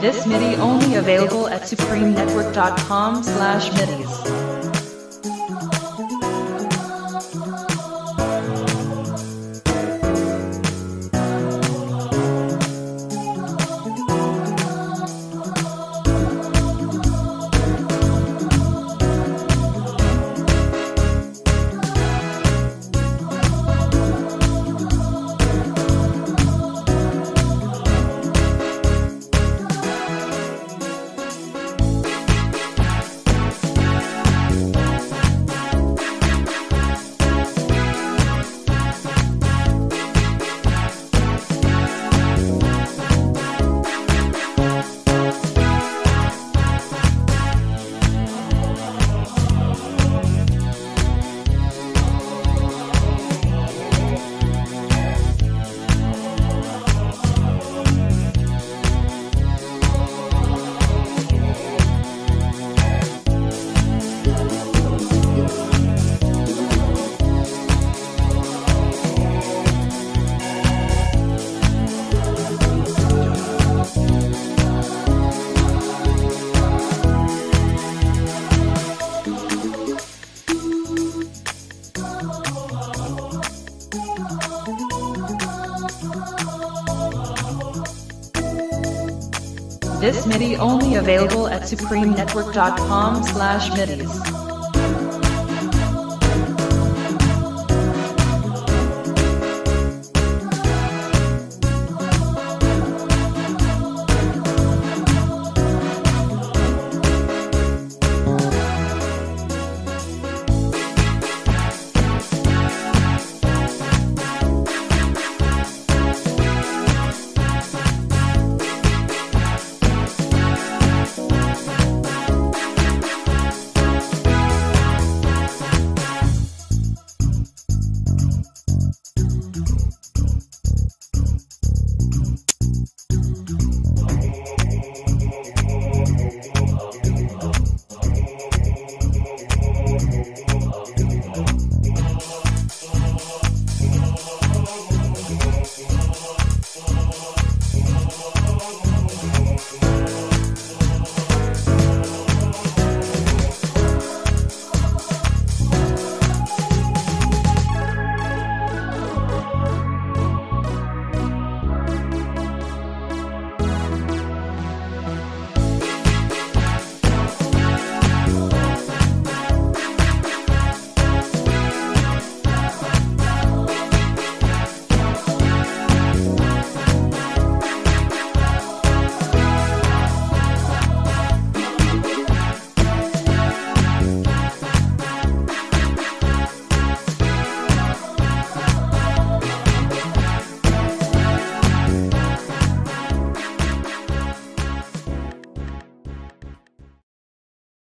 This MIDI only available at supremenetwork.com slash midis. This MIDI only available at supremenetwork.com slash midis.